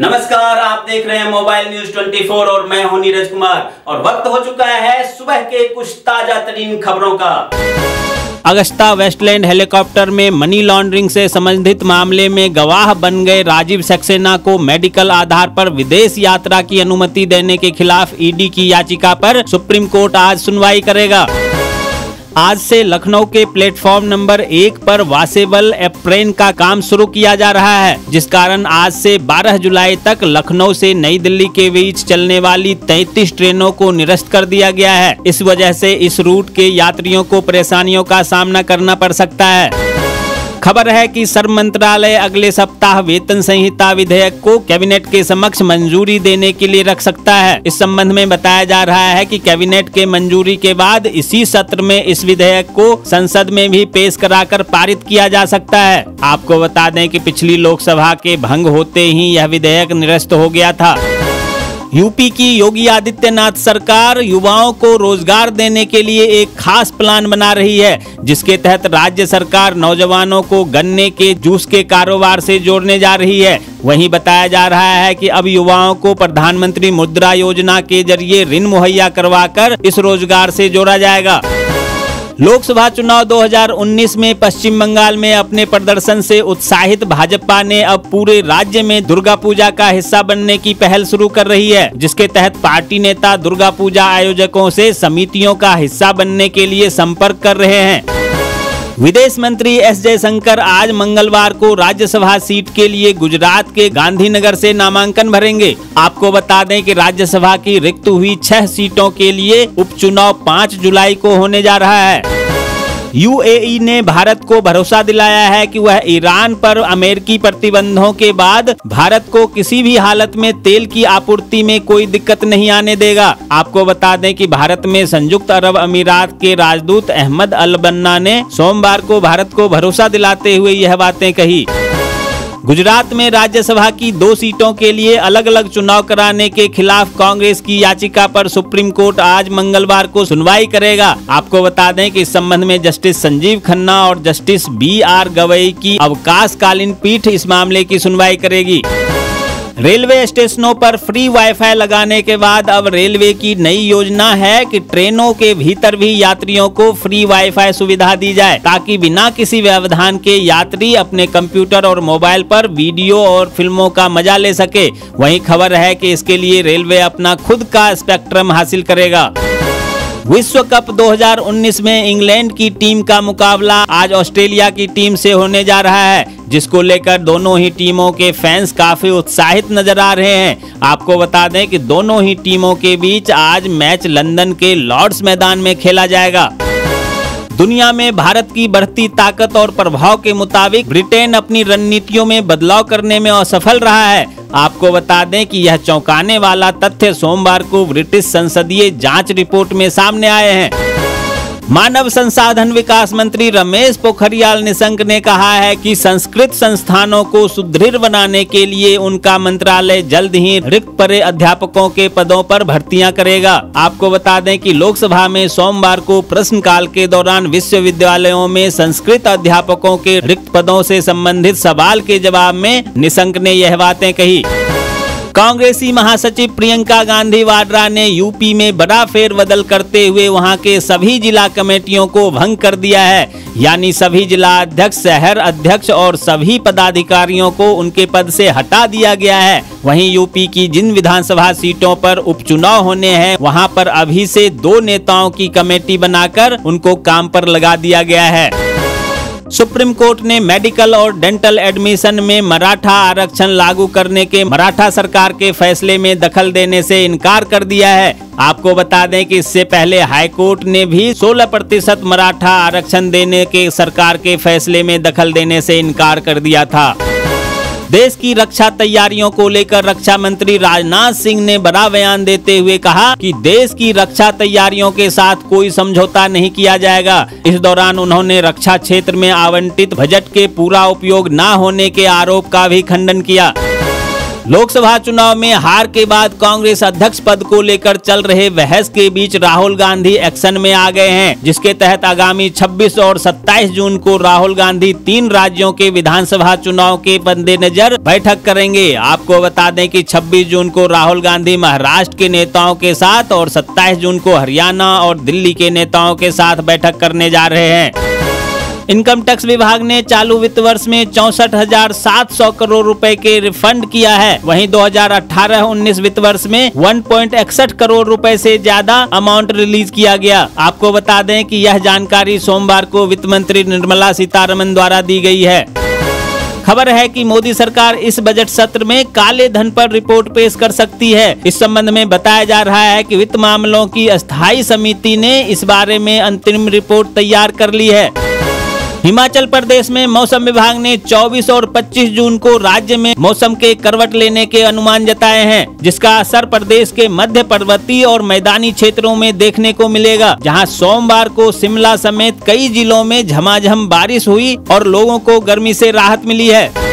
नमस्कार, आप देख रहे हैं मोबाइल न्यूज़ 24 और मैं हूँ नीरज कुमार। और वक्त हो चुका है सुबह के कुछ ताज़ा तरीन खबरों का। अगस्ता वेस्टलैंड हेलीकॉप्टर में मनी लॉन्ड्रिंग से संबंधित मामले में गवाह बन गए राजीव सक्सेना को मेडिकल आधार पर विदेश यात्रा की अनुमति देने के खिलाफ ईडी की याचिका पर सुप्रीम कोर्ट आज सुनवाई करेगा। आज से लखनऊ के प्लेटफॉर्म नंबर एक पर वासेबल एप्रेन का काम शुरू किया जा रहा है, जिस कारण आज से 12 जुलाई तक लखनऊ से नई दिल्ली के बीच चलने वाली 33 ट्रेनों को निरस्त कर दिया गया है। इस वजह से इस रूट के यात्रियों को परेशानियों का सामना करना पड़ सकता है। खबर है कि श्रम मंत्रालय अगले सप्ताह वेतन संहिता विधेयक को कैबिनेट के समक्ष मंजूरी देने के लिए रख सकता है। इस संबंध में बताया जा रहा है कि कैबिनेट के मंजूरी के बाद इसी सत्र में इस विधेयक को संसद में भी पेश कराकर पारित किया जा सकता है। आपको बता दें कि पिछली लोकसभा के भंग होते ही यह विधेयक निरस्त हो गया था। यूपी की योगी आदित्यनाथ सरकार युवाओं को रोज़गार देने के लिए एक खास प्लान बना रही है, जिसके तहत राज्य सरकार नौजवानों को गन्ने के जूस के कारोबार से जोड़ने जा रही है। वहीं बताया जा रहा है कि अब युवाओं को प्रधानमंत्री मुद्रा योजना के ज़रिए ऋण मुहैया करवाकर इस रोज़गार से जोड़ा जाएगा। लोकसभा चुनाव 2019 में पश्चिम बंगाल में अपने प्रदर्शन से उत्साहित भाजपा ने अब पूरे राज्य में दुर्गा पूजा का हिस्सा बनने की पहल शुरू कर रही है, जिसके तहत पार्टी नेता दुर्गा पूजा आयोजकों से समितियों का हिस्सा बनने के लिए संपर्क कर रहे हैं। विदेश मंत्री एस जयशंकर आज मंगलवार को राज्यसभा सीट के लिए गुजरात के गांधीनगर से नामांकन भरेंगे। आपको बता दें कि राज्यसभा की रिक्त हुई छह सीटों के लिए उपचुनाव 5 जुलाई को होने जा रहा है। यूएई ने भारत को भरोसा दिलाया है कि वह ईरान पर अमेरिकी प्रतिबंधों के बाद भारत को किसी भी हालत में तेल की आपूर्ति में कोई दिक्कत नहीं आने देगा। आपको बता दें कि भारत में संयुक्त अरब अमीरात के राजदूत अहमद अल बन्ना ने सोमवार को भारत को भरोसा दिलाते हुए यह बातें कही। गुजरात में राज्यसभा की दो सीटों के लिए अलग अलग चुनाव कराने के खिलाफ कांग्रेस की याचिका पर सुप्रीम कोर्ट आज मंगलवार को सुनवाई करेगा। आपको बता दें कि इस संबंध में जस्टिस संजीव खन्ना और जस्टिस बी आर गवई की अवकाशकालीन पीठ इस मामले की सुनवाई करेगी। रेलवे स्टेशनों पर फ्री वाईफाई लगाने के बाद अब रेलवे की नई योजना है कि ट्रेनों के भीतर भी यात्रियों को फ्री वाईफाई सुविधा दी जाए, ताकि बिना किसी व्यवधान के यात्री अपने कंप्यूटर और मोबाइल पर वीडियो और फ़िल्मों का मज़ा ले सके। वहीं खबर है कि इसके लिए रेलवे अपना खुद का स्पेक्ट्रम हासिल करेगा। विश्व कप 2019 में इंग्लैंड की टीम का मुकाबला आज ऑस्ट्रेलिया की टीम से होने जा रहा है। जिसको लेकर दोनों ही टीमों के फैंस काफ़ी उत्साहित नज़र आ रहे हैं। आपको बता दें कि दोनों ही टीमों के बीच आज मैच लंदन के लॉर्ड्स मैदान में खेला जाएगा। दुनिया में भारत की बढ़ती ताकत और प्रभाव के मुताबिक ब्रिटेन अपनी रणनीतियों में बदलाव करने में असफल रहा है। आपको बता दें कि यह चौंकाने वाला तथ्य सोमवार को ब्रिटिश संसदीय जाँच रिपोर्ट में सामने आए हैं। मानव संसाधन विकास मंत्री रमेश पोखरियाल निशंक ने कहा है कि संस्कृत संस्थानों को सुदृढ़ बनाने के लिए उनका मंत्रालय जल्द ही रिक्त परे अध्यापकों के पदों पर भर्तियाँ करेगा। आपको बता दें कि लोकसभा में सोमवार को प्रश्नकाल के दौरान विश्वविद्यालयों में संस्कृत अध्यापकों के रिक्त पदों से संबंधित सवाल के जवाब में निशंक ने यह बातें कही। कांग्रेसी महासचिव प्रियंका गांधी वाड्रा ने यूपी में बड़ा फेरबदल करते हुए वहाँ के सभी जिला कमेटियों को भंग कर दिया है। यानी सभी जिला अध्यक्ष, शहर अध्यक्ष और सभी पदाधिकारियों को उनके पद से हटा दिया गया है। वहीं यूपी की जिन विधानसभा सीटों पर उपचुनाव होने हैं, वहाँ पर अभी से दो नेताओं की कमेटी बनाकर उनको काम पर लगा दिया गया है। सुप्रीम कोर्ट ने मेडिकल और डेंटल एडमिशन में मराठा आरक्षण लागू करने के मराठा सरकार के फैसले में दखल देने से इनकार कर दिया है। आपको बता दें कि इससे पहले हाई कोर्ट ने भी 16 प्रतिशत मराठा आरक्षण देने के सरकार के फैसले में दखल देने से इनकार कर दिया था। देश की रक्षा तैयारियों को लेकर रक्षा मंत्री राजनाथ सिंह ने बड़ा बयान देते हुए कहा कि देश की रक्षा तैयारियों के साथ कोई समझौता नहीं किया जाएगा। इस दौरान उन्होंने रक्षा क्षेत्र में आवंटित बजट के पूरा उपयोग न होने के आरोप का भी खंडन किया। लोकसभा चुनाव में हार के बाद कांग्रेस अध्यक्ष पद को लेकर चल रहे बहस के बीच राहुल गांधी एक्शन में आ गए हैं, जिसके तहत आगामी 26 और 27 जून को राहुल गांधी तीन राज्यों के विधानसभा चुनाव के मद्देनजर बैठक करेंगे। आपको बता दें कि 26 जून को राहुल गांधी महाराष्ट्र के नेताओं के साथ और 27 जून को हरियाणा और दिल्ली के नेताओं के साथ बैठक करने जा रहे हैं। इनकम टैक्स विभाग ने चालू वित्त वर्ष में चौसठ हज़ार सात सौ करोड़ रुपए के रिफंड किया है। वहीं 2018-19 वित्त वर्ष में वन करोड़ रुपए से ज़्यादा अमाउंट रिलीज़ किया गया। आपको बता दें कि यह जानकारी सोमवार को वित्त मंत्री निर्मला सीतारमन द्वारा दी गई है। खबर है कि मोदी सरकार इस बजट सत्र में काले धन पर रिपोर्ट पेश कर सकती है। इस संबंध में बताया जा रहा है कि वित्त मामलों की अस्थायी समिति ने इस बारे में अंतरिम रिपोर्ट तैयार कर ली है। हिमाचल प्रदेश में मौसम विभाग ने 24 और 25 जून को राज्य में मौसम के करवट लेने के अनुमान जताए हैं, जिसका असर प्रदेश के मध्य पर्वतीय और मैदानी क्षेत्रों में देखने को मिलेगा, जहाँ सोमवार को शिमला समेत कई जिलों में झमाझम बारिश हुई और लोगों को गर्मी से राहत मिली है।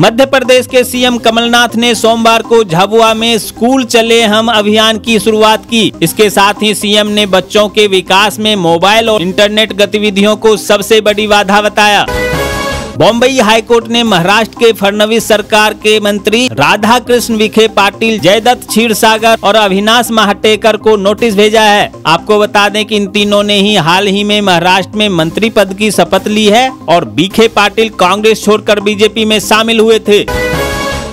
मध्य प्रदेश के सीएम कमलनाथ ने सोमवार को झाबुआ में स्कूल चले हम अभियान की शुरुआत की। इसके साथ ही सीएम ने बच्चों के विकास में मोबाइल और इंटरनेट गतिविधियों को सबसे बड़ी बाधा बताया। बॉम्बई हाईकोर्ट ने महाराष्ट्र के फडनवीस सरकार के मंत्री राधा कृष्ण विखे पाटिल, जयदत्त क्षीरसागर और अविनाश महाटेकर को नोटिस भेजा है। आपको बता दें कि इन तीनों ने ही हाल ही में महाराष्ट्र में मंत्री पद की शपथ ली है और बीखे पाटिल कांग्रेस छोड़कर बीजेपी में शामिल हुए थे।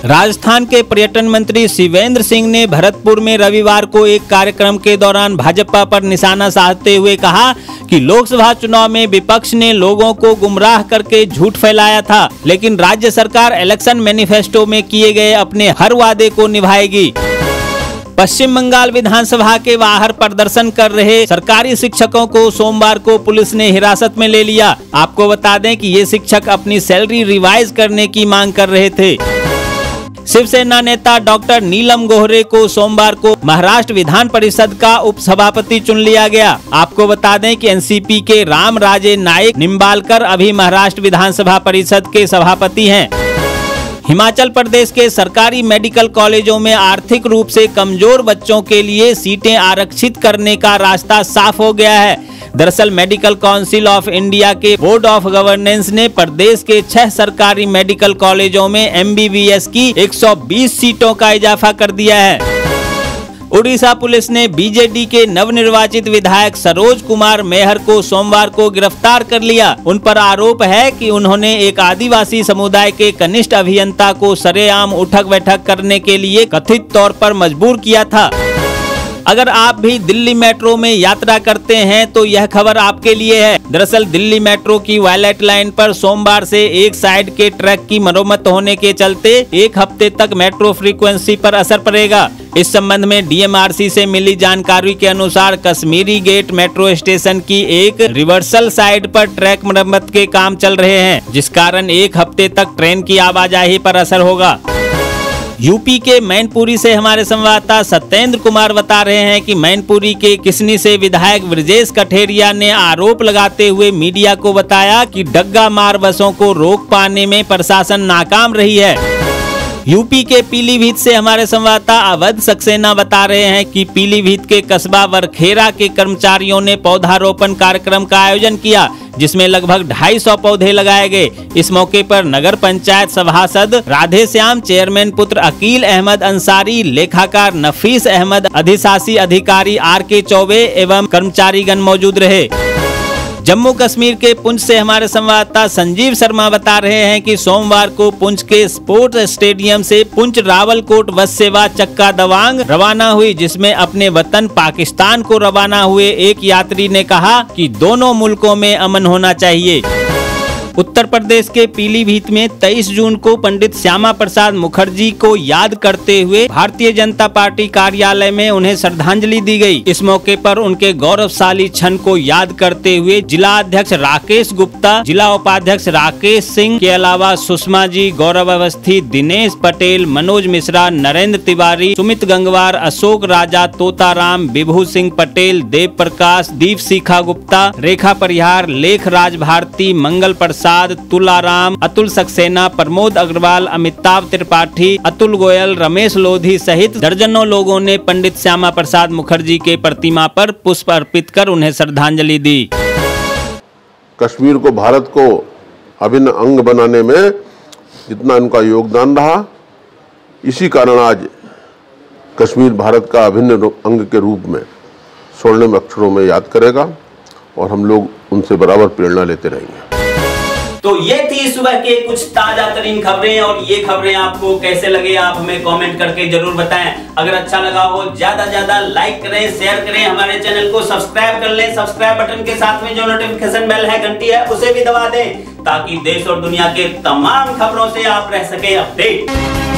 राजस्थान के पर्यटन मंत्री शिवेंद्र सिंह ने भरतपुर में रविवार को एक कार्यक्रम के दौरान भाजपा पर निशाना साधते हुए कहा कि लोकसभा चुनाव में विपक्ष ने लोगों को गुमराह करके झूठ फैलाया था, लेकिन राज्य सरकार इलेक्शन मैनिफेस्टो में किए गए अपने हर वादे को निभाएगी। पश्चिम बंगाल विधानसभा के बाहर प्रदर्शन कर रहे सरकारी शिक्षकों को सोमवार को पुलिस ने हिरासत में ले लिया। आपको बता दें कि ये शिक्षक अपनी सैलरी रिवाइज करने की मांग कर रहे थे। शिवसेना नेता डॉक्टर नीलम गोहरे को सोमवार को महाराष्ट्र विधान परिषद का उपसभापति चुन लिया गया। आपको बता दें कि एनसीपी के राम राजे नायक निम्बालकर अभी महाराष्ट्र विधानसभा परिषद के सभापति हैं। हिमाचल प्रदेश के सरकारी मेडिकल कॉलेजों में आर्थिक रूप से कमज़ोर बच्चों के लिए सीटें आरक्षित करने का रास्ता साफ़ हो गया है। दरअसल मेडिकल काउंसिल ऑफ़ इंडिया के बोर्ड ऑफ़ गवर्नेंस ने प्रदेश के छह सरकारी मेडिकल कॉलेजों में एमबीबीएस की 120 सीटों का इजाफा कर दिया है। उड़ीसा पुलिस ने बीजेडी के नवनिर्वाचित विधायक सरोज कुमार मेहर को सोमवार को गिरफ़्तार कर लिया। उन पर आरोप है कि उन्होंने एक आदिवासी समुदाय के कनिष्ठ अभियंता को सरेआम उठक बैठक करने के लिए कथित तौर पर मजबूर किया था। अगर आप भी दिल्ली मेट्रो में यात्रा करते हैं तो यह खबर आपके लिए है। दरअसल, दिल्ली मेट्रो की वायलेट लाइन पर सोमवार से एक साइड के ट्रैक की मरम्मत होने के चलते एक हफ़्ते तक मेट्रो फ्रीक्वेंसी पर असर पड़ेगा। इस संबंध में डीएमआरसी से मिली जानकारी के अनुसार कश्मीरी गेट मेट्रो स्टेशन की एक रिवर्सल साइड पर ट्रैक मरम्मत के काम चल रहे हैं, जिस कारण एक हफ़्ते तक ट्रेन की आवाजाही पर असर होगा। यूपी के मैनपुरी से हमारे संवाददाता सत्येंद्र कुमार बता रहे हैं कि मैनपुरी के किसनी से विधायक ब्रजेश कठेरिया ने आरोप लगाते हुए मीडिया को बताया कि डग्गा मार बसों को रोक पाने में प्रशासन नाकाम रही है। यूपी के पीलीभीत से हमारे संवाददाता अवध सक्सेना बता रहे हैं कि पीलीभीत के कस्बा वरखेरा के कर्मचारियों ने पौधारोपण कार्यक्रम का आयोजन किया, जिसमें लगभग 250 पौधे लगाए गए। इस मौके पर नगर पंचायत सभासद राधे श्याम चेयरमैन पुत्र अकील अहमद अंसारी, लेखाकार नफीस अहमद, अधिशासी अधिकारी आर के चौबे एवं कर्मचारीगण मौजूद रहे। जम्मू कश्मीर के पुंछ से हमारे संवाददाता संजीव शर्मा बता रहे हैं कि सोमवार को पुंछ के स्पोर्ट्स स्टेडियम से पुंछ रावलकोट बस सेवा चक्का दवांग रवाना हुई, जिसमें अपने वतन पाकिस्तान को रवाना हुए एक यात्री ने कहा कि दोनों मुल्कों में अमन होना चाहिए। उत्तर प्रदेश के पीलीभीत में 23 जून को पंडित श्यामा प्रसाद मुखर्जी को याद करते हुए भारतीय जनता पार्टी कार्यालय में उन्हें श्रद्धांजलि दी गई। इस मौके पर उनके गौरवशाली क्षण को याद करते हुए जिला अध्यक्ष राकेश गुप्ता, जिला उपाध्यक्ष राकेश सिंह, के अलावा सुषमा जी, गौरव अवस्थी दिनेश पटेल, मनोज मिश्रा, नरेंद्र तिवारी, सुमित गंगवार, अशोक राजा, तोताराम, विभू सिंह पटेल देव प्रकाश दीप शिखा गुप्ता, रेखा परिहार, लेख राज भारती मंगल प्रसाद प्रसाद, तुलाराम, अतुल सक्सेना, प्रमोद अग्रवाल, अमिताभ त्रिपाठी, अतुल गोयल, रमेश लोधी सहित दर्जनों लोगों ने पंडित श्यामा प्रसाद मुखर्जी के प्रतिमा पर पुष्प अर्पित कर उन्हें श्रद्धांजलि दी। कश्मीर को भारत को अभिन्न अंग बनाने में जितना उनका योगदान रहा, इसी कारण आज कश्मीर भारत का अभिन्न अंग के रूप में, स्वर्णिम अक्षरों में याद करेगा और हम लोग उनसे बराबर प्रेरणा लेते रहेंगे। तो ये थी सुबह के कुछ ताज़ा तरीन खबरें, और ये खबरें आपको कैसे लगे, आप हमें कमेंट करके ज़रूर बताएँ। अगर अच्छा लगा हो, ज़्यादा ज़्यादा लाइक करें शेयर करें, हमारे चैनल को सब्सक्राइब कर लें। सब्सक्राइब बटन के साथ में जो नोटिफिकेशन बेल है, घंटी है, उसे भी दबा दें, ताकि देश और दुनिया के तमाम खबरों से आप रह सके अपडेट